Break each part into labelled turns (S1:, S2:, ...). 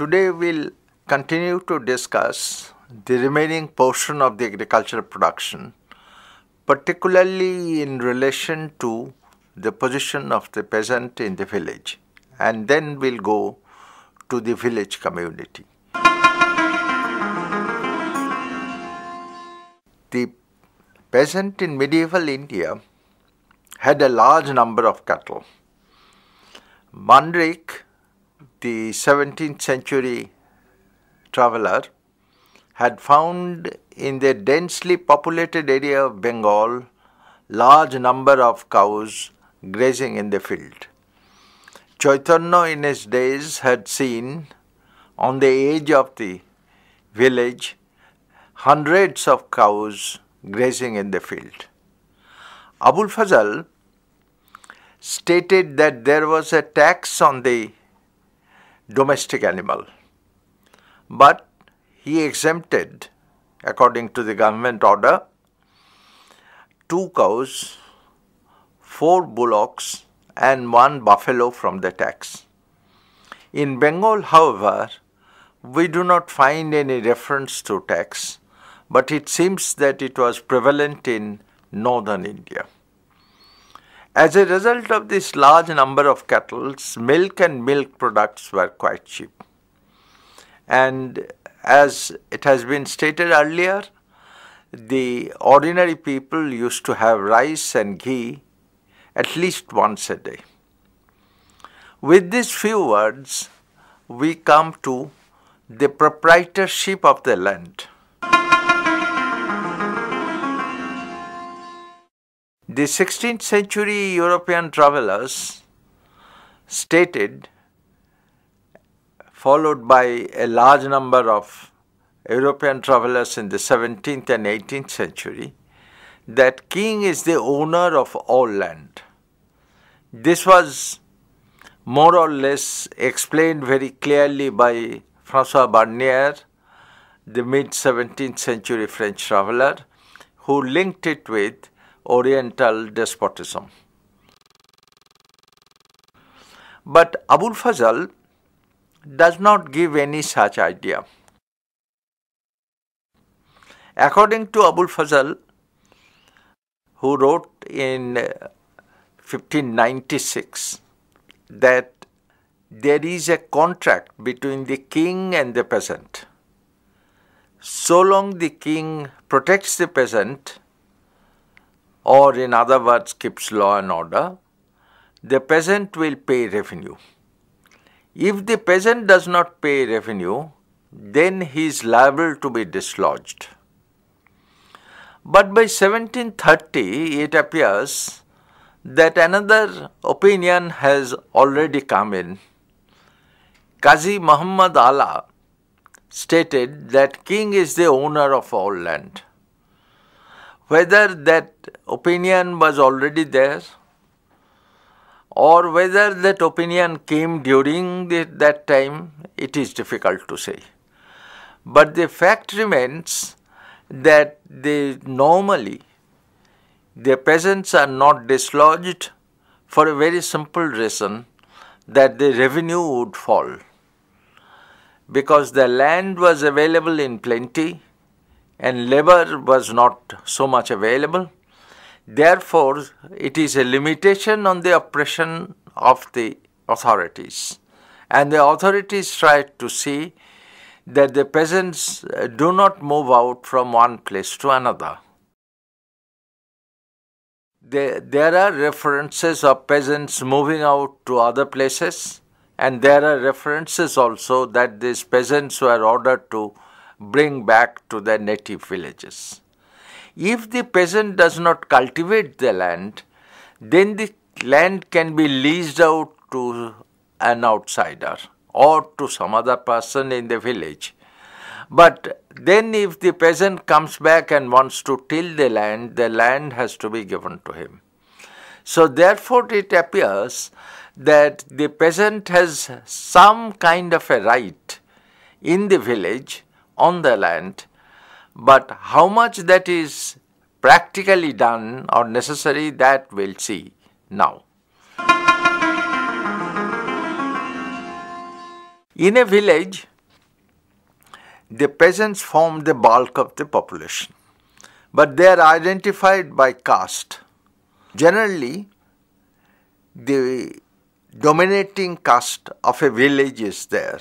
S1: Today we'll continue to discuss the remaining portion of the agricultural production, particularly in relation to the position of the peasant in the village, and then we'll go to the village community. The peasant in medieval India had a large number of cattle. Manrique, the 17th century traveler, had found in the densely populated area of Bengal large number of cows grazing in the field. Chaitanya in his days had seen on the edge of the village hundreds of cows grazing in the field. Abul Fazal stated that there was a tax on the domestic animal, but he exempted, according to the government order, two cows, four bullocks, and one buffalo from the tax. In Bengal, however, we do not find any reference to tax, but it seems that it was prevalent in northern India. As a result of this large number of cattle, milk and milk products were quite cheap. And as it has been stated earlier, the ordinary people used to have rice and ghee at least once a day. With these few words, we come to the proprietorship of the land. The 16th century European travelers stated, followed by a large number of European travelers in the 17th and 18th century, that king is the owner of all land. This was more or less explained very clearly by Francois Bernier, the mid 17th century French traveler, who linked it with Oriental despotism. But Abul Fazal does not give any such idea. According to Abul Fazal, who wrote in uh, 1596 that there is a contract between the king and the peasant. So long the king protects the peasant, or in other words keeps law and order, the peasant will pay revenue. If the peasant does not pay revenue, then he is liable to be dislodged. But by 1730, it appears that another opinion has already come in. Qazi Muhammad Allah stated that king is the owner of all land. Whether that opinion was already there or whether that opinion came during the, that time, it is difficult to say. But the fact remains that they normally the peasants are not dislodged for a very simple reason that the revenue would fall because the land was available in plenty and labor was not so much available. Therefore, it is a limitation on the oppression of the authorities. And the authorities try to see that the peasants uh, do not move out from one place to another. There, there are references of peasants moving out to other places, and there are references also that these peasants were ordered to bring back to their native villages. If the peasant does not cultivate the land, then the land can be leased out to an outsider or to some other person in the village. But then, if the peasant comes back and wants to till the land, the land has to be given to him. So, therefore, it appears that the peasant has some kind of a right in the village on the land, but how much that is practically done or necessary that we'll see now. In a village, the peasants form the bulk of the population, but they are identified by caste. Generally, the dominating caste of a village is there.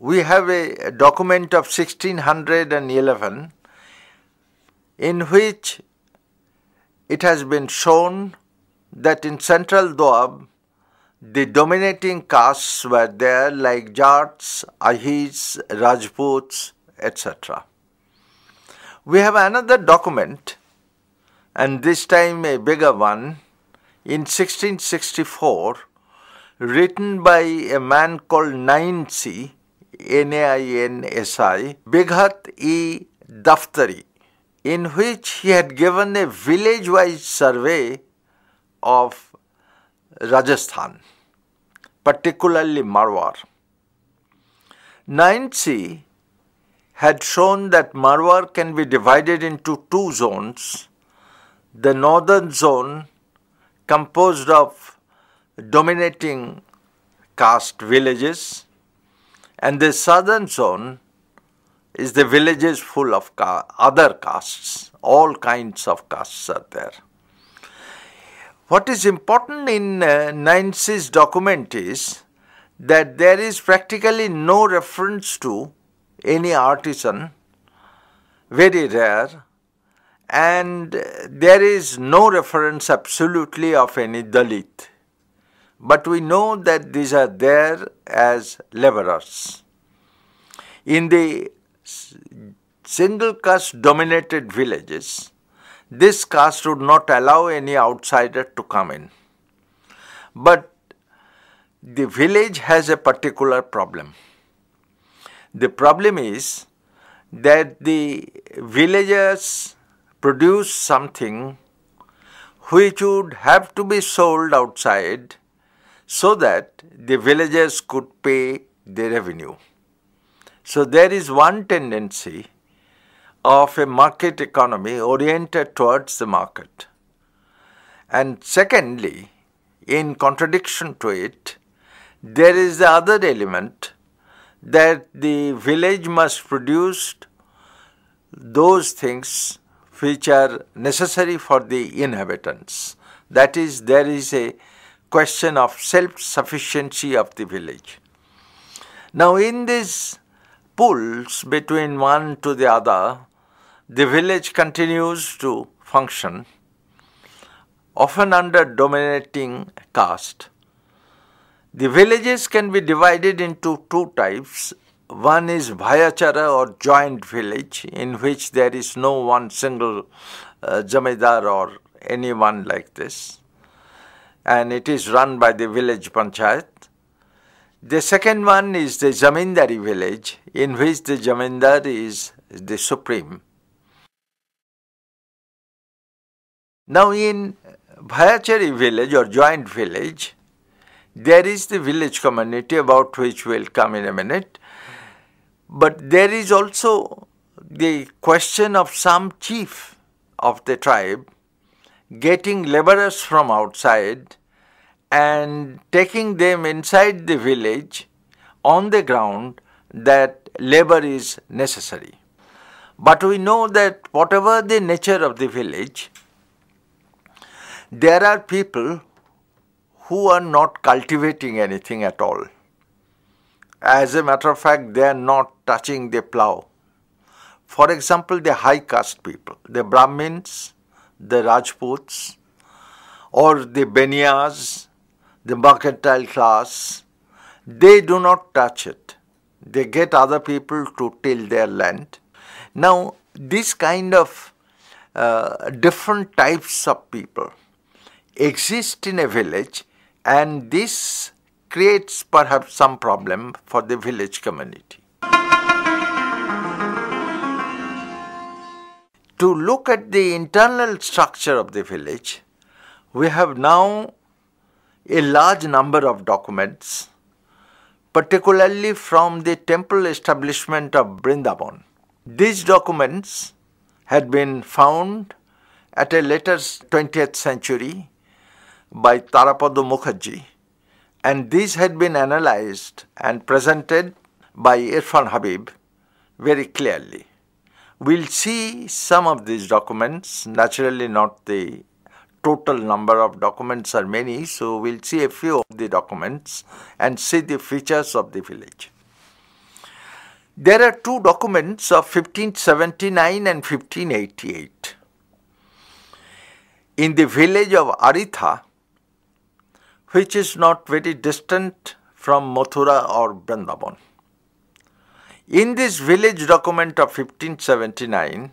S1: We have a document of 1611 in which it has been shown that in central Doab, the dominating castes were there like Jats, Ahirs, Rajputs, etc. We have another document, and this time a bigger one, in 1664, written by a man called Nainsi, N-A-I-N-S-I, Bighat E. Daftari, in which he had given a village-wise survey of Rajasthan, particularly Marwar. Nainsi had shown that Marwar can be divided into two zones. The northern zone composed of dominating caste villages and the southern zone is the villages full of ca- other castes. All kinds of castes are there. What is important in uh, Nainsi's document is that there is practically no reference to any artisan, very rare, and there is no reference absolutely of any Dalit. But we know that these are there as laborers. In the single caste dominated villages, this caste would not allow any outsider to come in. But the village has a particular problem. The problem is that the villagers produce something which would have to be sold outside so that the villagers could pay the revenue. So there is one tendency of a market economy oriented towards the market. And secondly, in contradiction to it, there is the other element that the village must produce those things which are necessary for the inhabitants. That is, there is a question of self sufficiency of the village. Now, in these pulls between one to the other, the village continues to function, often under dominating caste. The villages can be divided into two types. One is Bhayachara or joint village, in which there is no one single uh, Jamidar or anyone like this, and it is run by the village panchayat. The second one is the Zamindari village, in which the Jamindar is the supreme. Now, in Bhayachari village or joint village, there is the village community about which we'll come in a minute, but there is also the question of some chief of the tribe getting laborers from outside and taking them inside the village on the ground that labor is necessary. But we know that whatever the nature of the village, there are people who are not cultivating anything at all. As a matter of fact, they are not touching the plough. For example, the high caste people, the Brahmins, the Rajputs, or the Banias, the mercantile class, they do not touch it. They get other people to till their land. Now, this kind of uh, different types of people exist in a village and this creates perhaps some problem for the village community. To look at the internal structure of the village, we have now a large number of documents, particularly from the temple establishment of Brindaban. These documents had been found at a later 20th century by Tarapada Mukherjee, and these had been analyzed and presented by Irfan Habib, very clearly. We'll see some of these documents, naturally not the total number of documents are many, so we'll see a few of the documents and see the features of the village. There are two documents of 1579 and 1588. In the village of Aritha, which is not very distant from Mathura or Vrindavan. In this village document of 1579,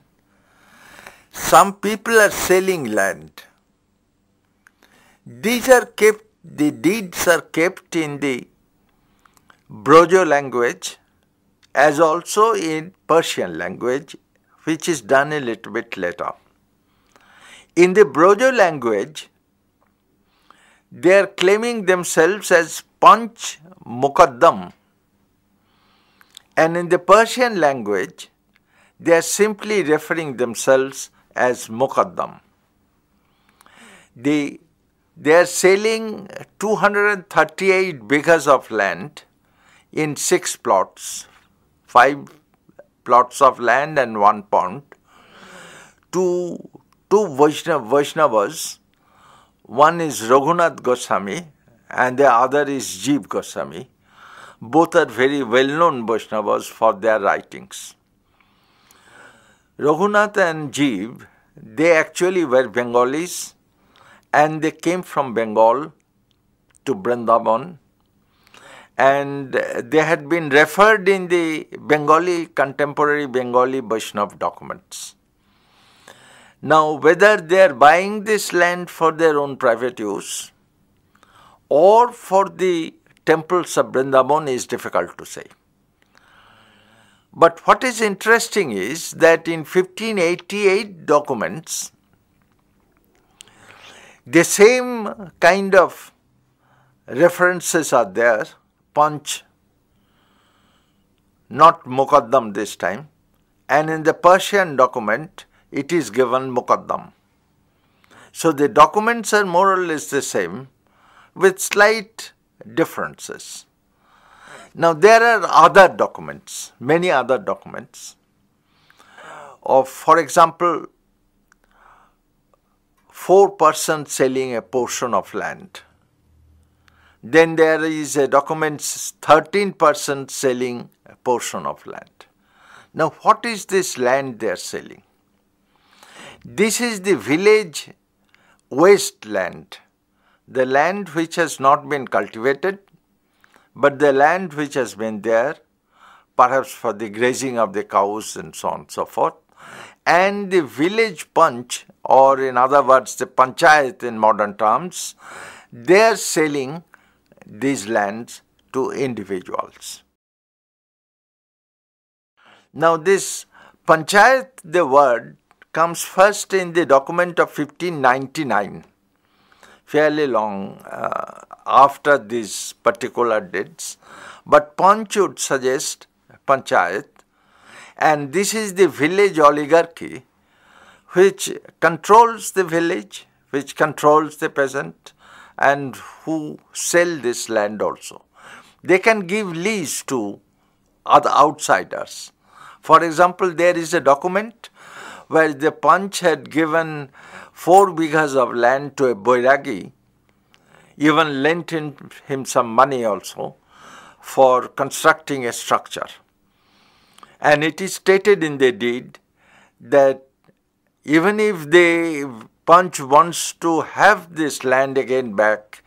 S1: some people are selling land. These are kept, the deeds are kept in the Brojo language as also in Persian language, which is done a little bit later. In the Brojo language, they are claiming themselves as Panch Mukaddam and in the Persian language, they are simply referring themselves as Muqaddam. They, they are selling 238 bighas of land in six plots, five plots of land and one pond, to two Vaishnav, Vaishnavas. One is Raghunath Goswami and the other is Jeev Goswami both are very well known Vaishnavas for their writings. Raghunath and Jeev, they actually were Bengalis and they came from Bengal to Vrindavan and they had been referred in the Bengali, contemporary Bengali Vaishnav documents. Now, whether they are buying this land for their own private use or for the temples of Vrindavan is difficult to say. But what is interesting is that in 1588 documents, the same kind of references are there, Panch, not Mukaddam this time, and in the Persian document, it is given Mukaddam. So the documents are more or less the same, with slight differences. Now there are other documents, many other documents of, for example, four persons selling a portion of land. Then there is a document 13 persons selling a portion of land. Now what is this land they are selling? This is the village wasteland the land which has not been cultivated, but the land which has been there, perhaps for the grazing of the cows and so on and so forth, and the village punch, or in other words, the panchayat in modern terms, they are selling these lands to individuals. Now, this panchayat, the word, comes first in the document of 1599 fairly long uh, after these particular dates. But Panch would suggest Panchayat, and this is the village oligarchy which controls the village, which controls the peasant, and who sell this land also. They can give lease to other outsiders. For example, there is a document where the Panch had given four bighas of land to a Boiragi, even lent him some money also for constructing a structure. And it is stated in the deed that even if the Panch wants to have this land again back,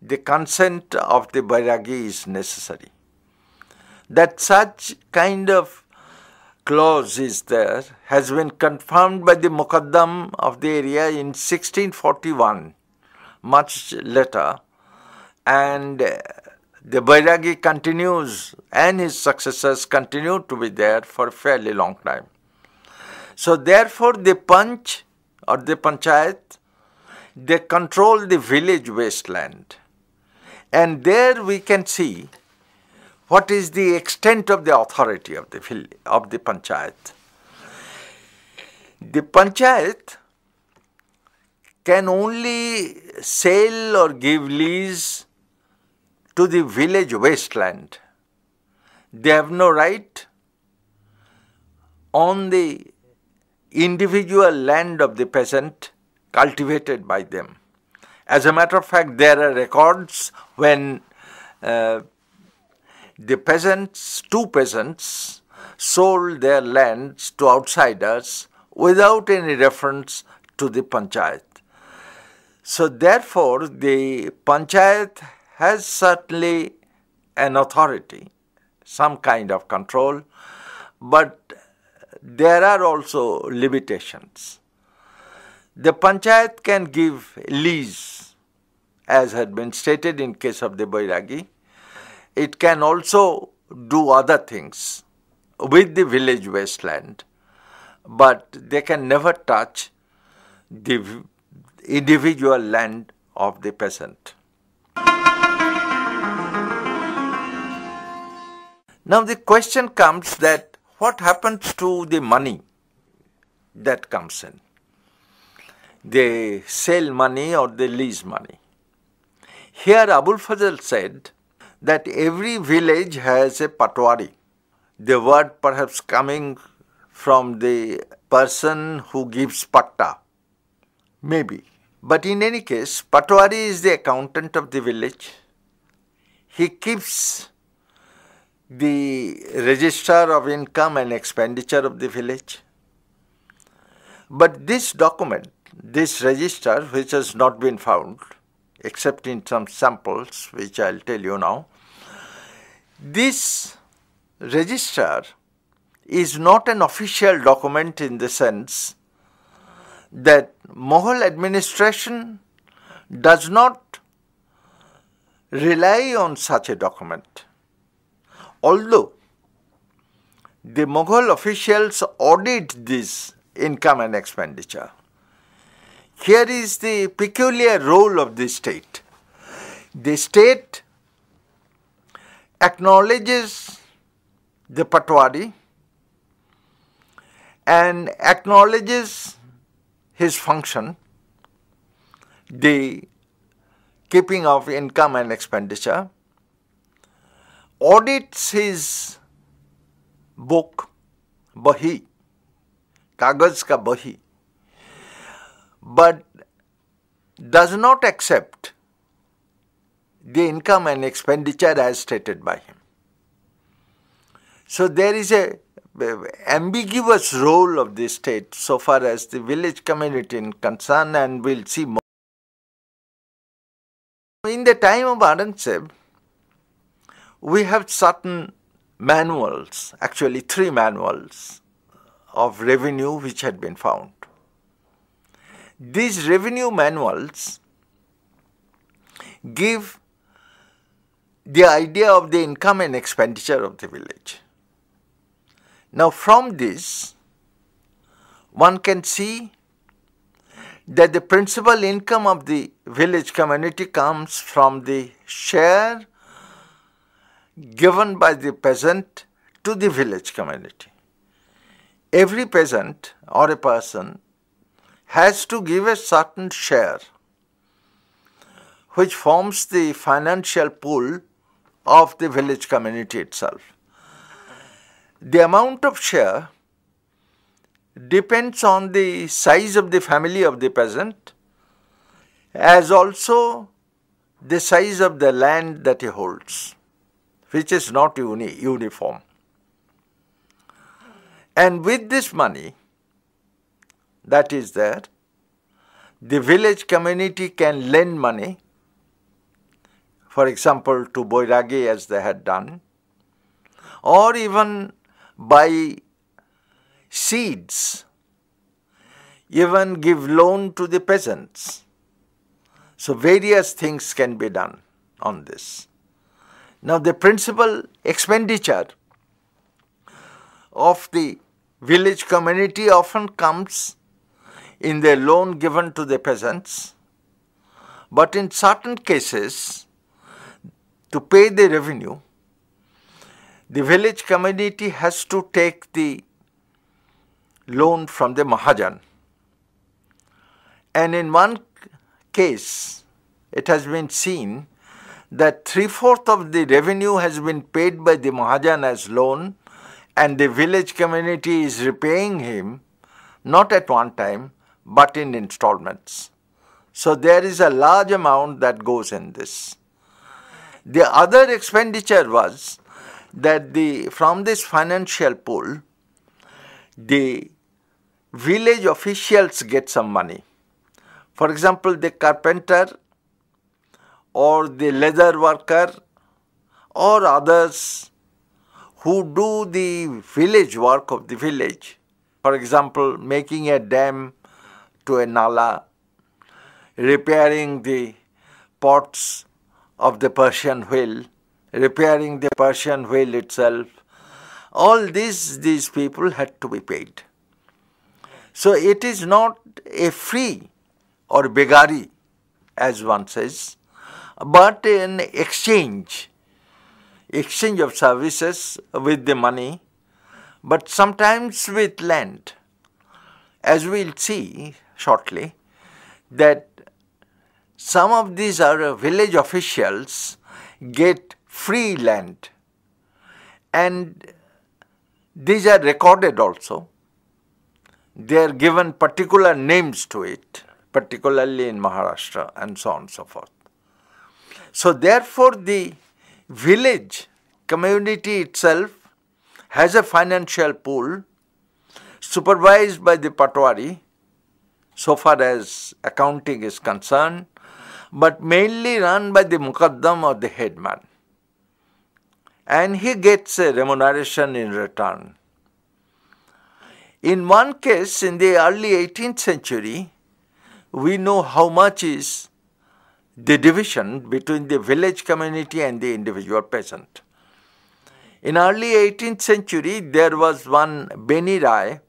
S1: the consent of the Bairagi is necessary. That such kind of clause is there has been confirmed by the Muqaddam of the area in 1641, much later, and uh, the Bairagi continues and his successors continue to be there for a fairly long time. So therefore the Panch or the Panchayat, they control the village wasteland. And there we can see what is the extent of the authority of the, of the panchayat. The panchayat can only sell or give lease to the village wasteland. They have no right on the individual land of the peasant cultivated by them. As a matter of fact, there are records when uh, the peasants, two peasants, sold their lands to outsiders without any reference to the panchayat. So, therefore, the panchayat has certainly an authority, some kind of control, but there are also limitations. The panchayat can give lease, as had been stated in case of the Bairagi. It can also do other things with the village wasteland, but they can never touch the individual land of the peasant. Now the question comes that what happens to the money that comes in? They sell money or they lease money. Here Abul Fazl said that every village has a patwari. The word perhaps coming from the person who gives patta. Maybe. But in any case, patwari is the accountant of the village. He keeps the register of income and expenditure of the village. But this document, this register, which has not been found, except in some samples, which I'll tell you now, this register is not an official document in the sense that Mughal administration does not rely on such a document although the Mughal officials audit this income and expenditure. Here is the peculiar role of the state. The state acknowledges the patwari and acknowledges his function, the keeping of income and expenditure, audits his book, Bahi, Kagaz ka Bahi, but does not accept the income and expenditure as stated by him. So there is a ambiguous role of the state so far as the village community is concerned and we'll see more. In the time of Aurangzeb, we have certain manuals, actually three manuals of revenue which had been found. These revenue manuals give the idea of the income and expenditure of the village. Now, from this, one can see that the principal income of the village community comes from the share given by the peasant to the village community. Every peasant or a person has to give a certain share which forms the financial pool of the village community itself. The amount of share depends on the size of the family of the peasant as also the size of the land that he holds which is not uni uniform. And with this money that is there, the village community can lend money, for example, to Boiragi as they had done, or even buy seeds, even give loan to the peasants. So various things can be done on this. Now, the principal expenditure of the village community often comes in the loan given to the peasants, but in certain cases, to pay the revenue, the village community has to take the loan from the Mahajan. And in one case, it has been seen that three fourths of the revenue has been paid by the Mahajan as loan and the village community is repaying him not at one time but in installments. So there is a large amount that goes in this. The other expenditure was that the from this financial pool, the village officials get some money. For example, the carpenter or the leather worker or others who do the village work of the village. For example, making a dam to a nala, repairing the pots of the Persian wheel, repairing the Persian wheel itself. All these, these people had to be paid. So it is not a free or begari, as one says, but an exchange, exchange of services with the money, but sometimes with land. As we'll see shortly, that some of these are village officials get free land and these are recorded also. They are given particular names to it, particularly in Maharashtra and so on and so forth. So therefore the village community itself has a financial pool supervised by the Patwari so far as accounting is concerned but mainly run by the Mukaddam or the headman. And he gets a remuneration in return. In one case, in the early 18th century, we know how much is the division between the village community and the individual peasant. In early 18th century, there was one Beni Rai,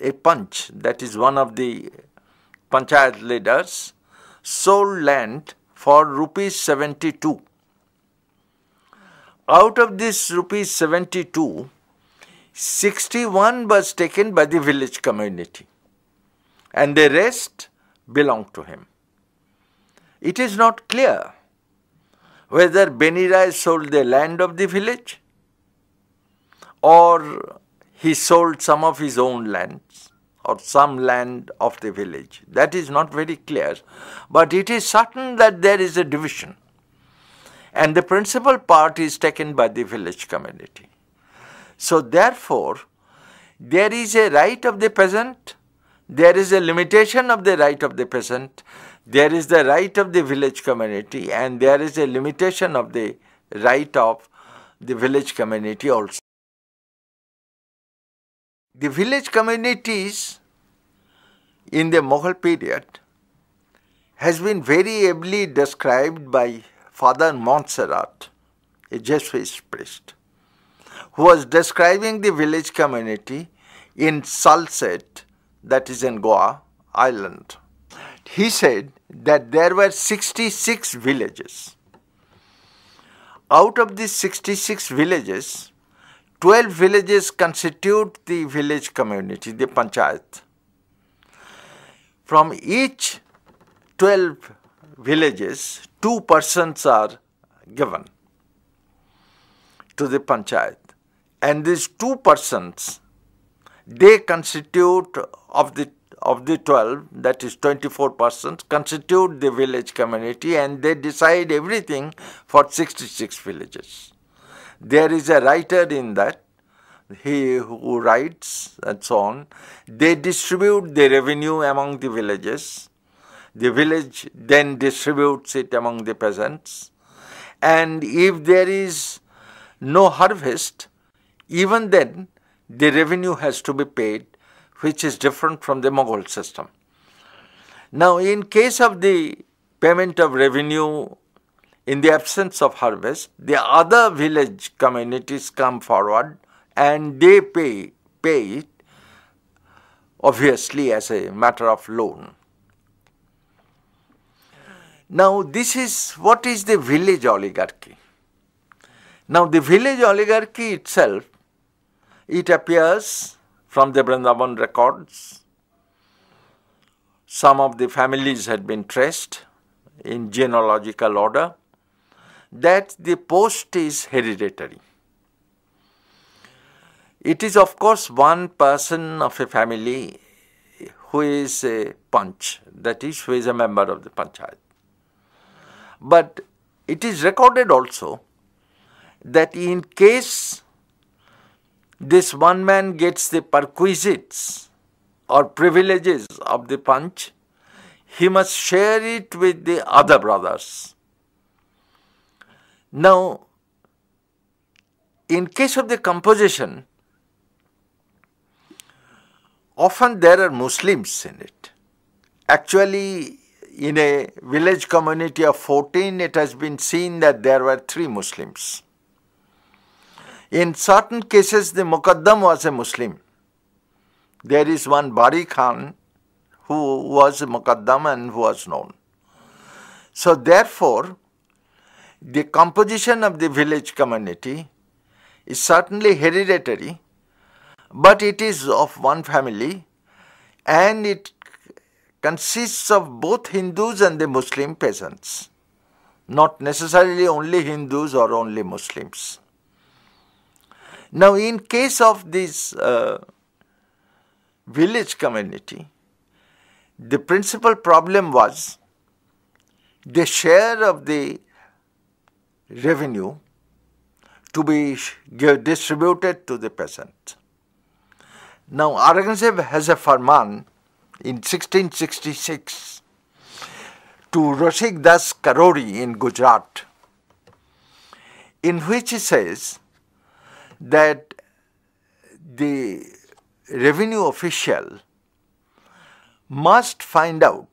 S1: a punch, that is one of the panchayat leaders, sold land for rupees 72. Out of this rupees 72, 61 was taken by the village community and the rest belonged to him. It is not clear whether Beni Rai sold the land of the village or he sold some of his own lands or some land of the village. That is not very clear, but it is certain that there is a division. And the principal part is taken by the village community. So, therefore, there is a right of the peasant, there is a limitation of the right of the peasant, there is the right of the village community, and there is a limitation of the right of the village community also. The village communities in the Mughal period has been very ably described by Father Montserrat, a Jesuit priest, who was describing the village community in Salsette, that is in Goa island. He said that there were 66 villages. Out of these 66 villages, 12 villages constitute the village community, the panchayat. From each 12 villages, two persons are given to the panchayat. And these two persons, they constitute of the of the 12, that is 24 persons, constitute the village community and they decide everything for 66 villages there is a writer in that, he who writes and so on. They distribute the revenue among the villages. The village then distributes it among the peasants. And if there is no harvest, even then the revenue has to be paid, which is different from the Mughal system. Now, in case of the payment of revenue in the absence of harvest, the other village communities come forward and they pay, pay it obviously as a matter of loan. Now, this is what is the village oligarchy. Now, the village oligarchy itself, it appears from the Vrindavan records. Some of the families had been traced in genealogical order that the post is hereditary. It is of course one person of a family who is a panch, that is, who is a member of the panchayat. But it is recorded also that in case this one man gets the perquisites or privileges of the panch, he must share it with the other brothers. Now, in case of the composition, often there are Muslims in it. Actually, in a village community of 14, it has been seen that there were three Muslims. In certain cases, the Mukaddam was a Muslim. There is one Bari Khan who was a Muqaddam and who was known. So, therefore, the composition of the village community is certainly hereditary, but it is of one family and it consists of both Hindus and the Muslim peasants, not necessarily only Hindus or only Muslims. Now, in case of this uh, village community, the principal problem was the share of the revenue to be distributed to the peasant. Now, Aurangzeb has a farman in 1666 to Rashik Das Karori in Gujarat, in which he says that the revenue official must find out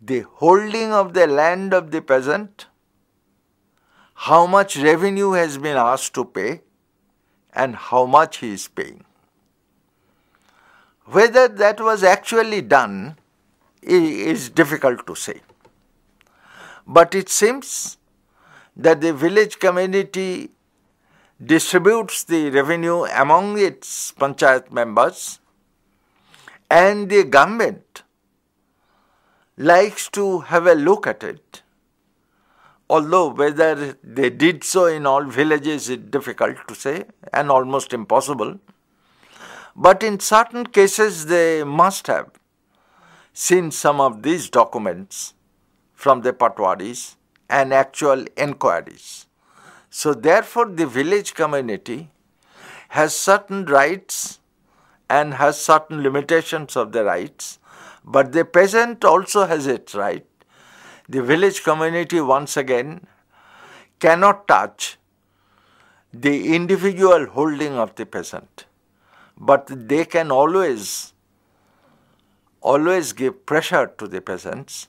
S1: the holding of the land of the peasant how much revenue has been asked to pay and how much he is paying. Whether that was actually done is difficult to say. But it seems that the village community distributes the revenue among its panchayat members and the government likes to have a look at it although whether they did so in all villages is difficult to say and almost impossible. But in certain cases they must have seen some of these documents from the patwadis and actual enquiries. So therefore the village community has certain rights and has certain limitations of the rights, but the peasant also has its right the village community once again cannot touch the individual holding of the peasant, but they can always always give pressure to the peasants